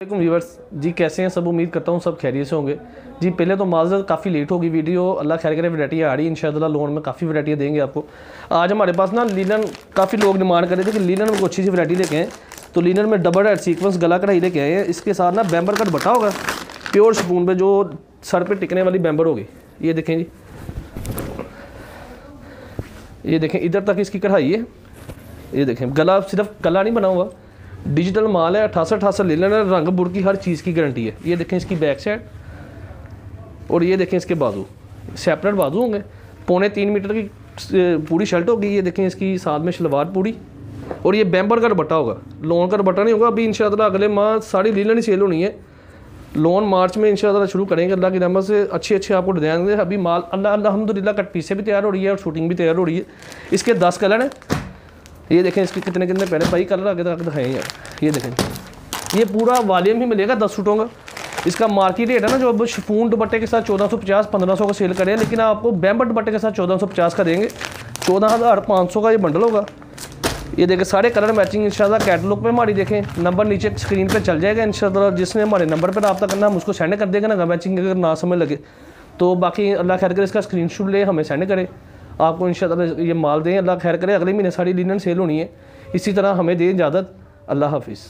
वालेकुम व्यूवर्स जी, कैसे हैं सब? उम्मीद करता हूँ सब खैरियत से होंगे। जी, पहले तो माजर, काफ़ी लेट होगी वीडियो अल्लाह खैर करे वैरायटी आ रही इंशाल्लाह लोन में काफ़ी वरायटियाँ देंगे आपको। आज हमारे पास ना लीलन काफ़ी लोग डिमांड कर रहे थे कि लीलन में अच्छी सी वरायटी लेके आए। तो लीलन में डबल हेड सीक्वेंस गला कढ़ाई लेके आए हैं। इसके साथ ना बैम्बर कट बटा होगा। प्योर स्पून पे जो सर पर टिकने वाली बैम्बर होगी। ये देखें जी। ये देखें, इधर तक इसकी कढ़ाई है। ये देखें, गला सिर्फ़ गला नहीं बना हुआ। डिजिटल माल है, अठासठ अठासठ ले लेना, रंग बुर की हर चीज़ की गारंटी है। ये देखें इसकी बैक साइड और ये देखें इसके बाजू। सेपरेट बाजू होंगे। पौने तीन मीटर की पूरी शर्ट होगी। ये देखें इसकी साथ में शलवार पूरी। और ये बैम्बर का दुपट्टा होगा। लोन का दुपट्टा नहीं होगा। अभी इंशाल्लाह अगले माह सारी लीलन सेल होनी है। लोन मार्च में इंशाल्लाह शुरू करेंगे। अल्लाह की रहमत से अच्छे अच्छे आपको डिज़ाइन दें अभी माल अल्लाह अलहमदिल्ला कट पीसे भी तैयार हो रही है और शूटिंग भी तैयार हो रही है। इसके दस कलर हैं। ये देखें इसके कितने कितने पहले भाई कलर आगे तक दिखाएँ यार। ये देखें। ये पूरा वॉल्यूम ही मिलेगा दस सूटों का। इसका मार्केट रेट है ना जो अब शिफून दुपट्टे के साथ चौदह सौ पचास, पंद्रह सौ का सेल करें, लेकिन आपको बैम्बर दुपट्टे के साथ चौदह सौ पचास का देंगे। चौदह हज़ार पाँच सौ का ये बंडल होगा। ये देखें, सारे कलर मैचिंग इंशाल्लाह कैटलॉग पे हमारी देखें। नंबर नीचे स्क्रीन पे चल जाएगा इंशाल्लाह। जिसने हमारे नंबर पर रब्ता करना हम उसको सेंड कर देंगे ना। मैचिंग अगर ना समझ लगे तो बाकी अल्लाह खैर कर इसका स्क्रीन ले, हमें सेंड करें। आपको इन ये माल दें, अल्लाह खैर करे, अगले महीने साड़ी लिनन सेल होनी है। इसी तरह हमें दें इजाज़त। अल्लाह हाफिज़।